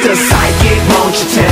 Mr. Psychic, won't you tell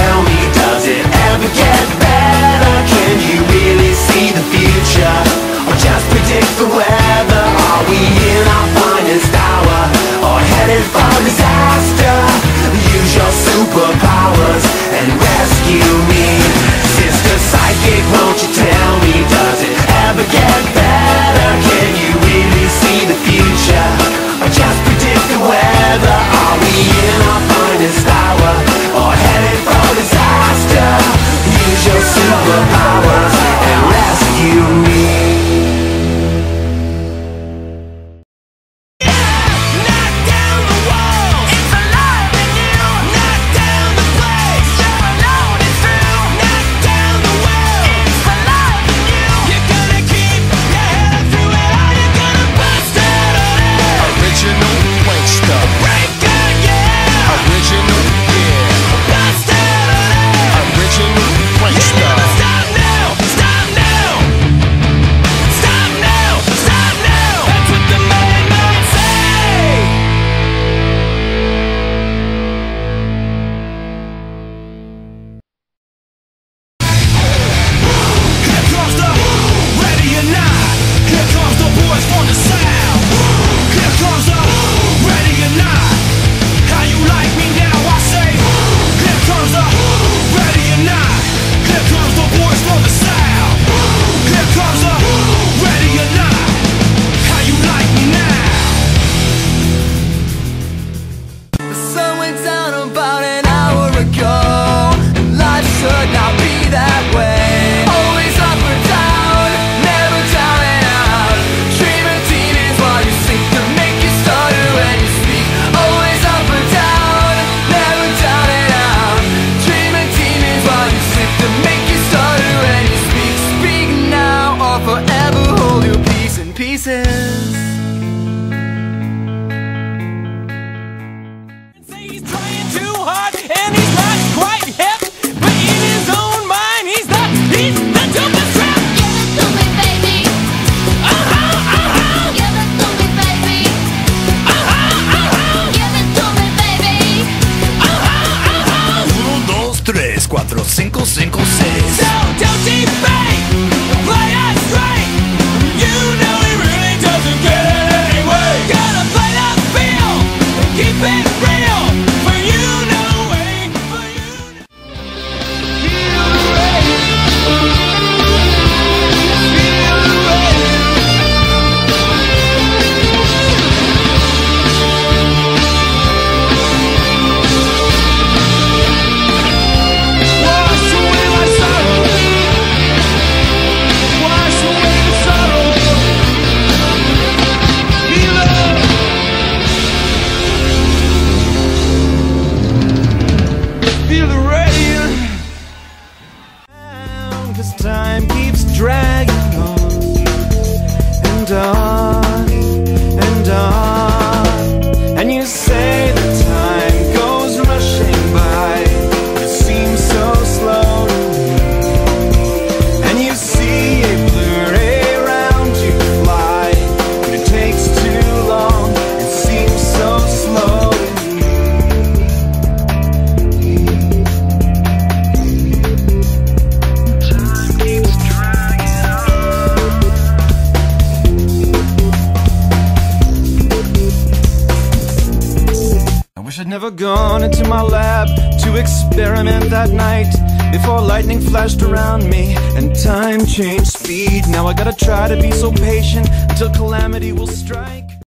gone into my lab to experiment that night before lightning flashed around me and time changed speed. Now I gotta try to be so patient until calamity will strike.